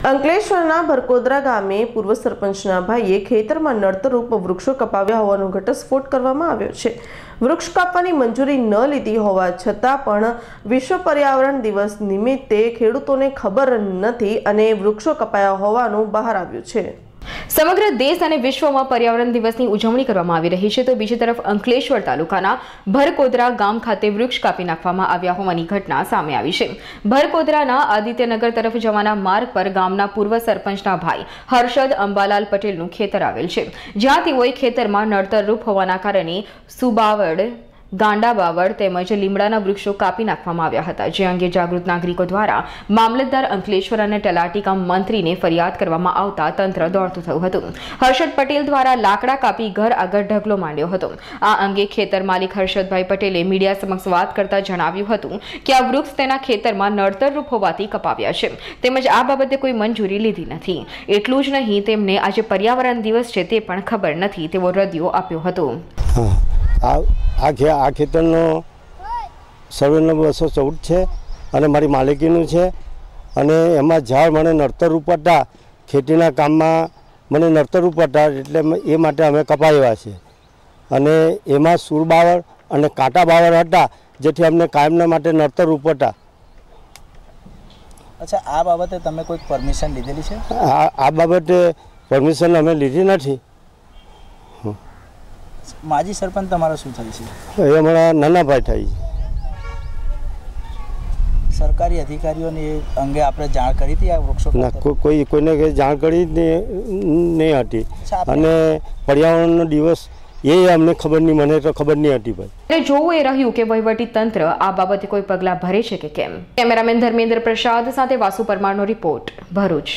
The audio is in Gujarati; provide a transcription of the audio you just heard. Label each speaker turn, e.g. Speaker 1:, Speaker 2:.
Speaker 1: અંકલેશ્વરના ભરકોદરા ગામે પૂર્વ સરપંચના ભાઈએ ખેતરમાં નડતરૂપ વૃક્ષો કપાવ્યા હોવાનો ઘટસ્ફોટ કરવામાં આવ્યો છે. વૃક્ષ કાપવાની મંજૂરી ન લીધી હોવા છતાં પણ વિશ્વ પર્યાવરણ દિવસ નિમિત્તે ખેડૂતોને ખબર નથી અને વૃક્ષો કપાયા હોવાનું બહાર આવ્યું છે.
Speaker 2: સમગ્ર દેશ અને વિશ્વમાં પર્યાવરણ દિવસની ઉજવણી કરવામાં આવી રહી છે. તો બીજી તરફ અંકલેશ્વર તાલુકાના ભરકોદરા ગામ ખાતે વૃક્ષ કાપી નાખવામાં આવ્યા હોવાની ઘટના સામે આવી છે. ભરકોદરાના આદિત્યનગર તરફ જવાના માર્ગ પર ગામના પૂર્વ સરપંચના ભાઈ હર્ષદ અંબાલાલ પટેલનું ખેતર આવેલ છે. જ્યાં તેઓએ ખેતરમાં નડતરરૂપ હોવાના કારણે સુબાવડ ગાંડા બાવળ તેમજ લીમડાના વૃક્ષો કાપી નાખવામાં આવ્યા હતા. જે અંગે જાગૃત નાગરિકો દ્વારા મામલતદાર અંકલેશ્વર અને તલાટીકા મંત્રીને ફરિયાદ કરવામાં આવતા તંત્ર દોડતું થયું હતું. હર્ષદ પટેલ દ્વારા લાકડા કાપી ઘર આગળ ઢગલો માંડ્યો હતો. આ અંગે ખેતર માલિક હર્ષદભાઈ પટેલે મીડિયા સમક્ષ વાત કરતા જણાવ્યું હતું કે આ વૃક્ષ તેના ખેતરમાં નડતરરૂપ હોવાથી કપાવ્યા છે. તેમજ આ બાબતે કોઈ મંજૂરી લીધી નથી. એટલું જ નહીં તેમને આજે પર્યાવરણ દિવસ છે તે પણ ખબર નથી તેવો રદિયો આપ્યો હતો.
Speaker 3: આ આ ખે આ ખેતરનો સર્વે નંબર બસો ચૌદ છે અને મારી માલિકીનું છે. અને એમાં ઝાડ મને નડતર ઉપડતા ખેતીના કામમાં મને નડતર ઉપડતા એટલે એ માટે અમે કપાવ્યા છે. અને એમાં સૂર બાવળ અને કાંટા બાવળ હતા જેથી અમને કાયમના માટે નડતર ઉપડતા.
Speaker 4: અચ્છા આ બાબતે તમે કોઈ પરમિશન લીધેલી છે?
Speaker 3: આ બાબતે પરમિશન અમે લીધી નથી.
Speaker 4: માજી સરપંચ તમારો શું થાય છે?
Speaker 3: એ હમણાં નાનાભાઈ થાય છે.
Speaker 4: સરકારી અધિકારીઓને એ અંગે આપણે જાણ કરી હતી આ વૃક્ષો
Speaker 3: ના કોઈ કોઈને કંઈ જાણ કરી નહીં નહીં હતી. અને પર્યાવરણનો દિવસ એ અમને ખબર નહીં મને તો ખબર નહીં હતી ભાઈ.
Speaker 2: અને જોવું એ રહ્યું કે વહીવટી તંત્ર આ બાબતે કોઈ પગલાં ભરે છે કે કેમ? કેમેરામેન ધર્મેન્દ્ર પ્રસાદ સાથે વાસુ પરમારનો રિપોર્ટ ભરૂચ.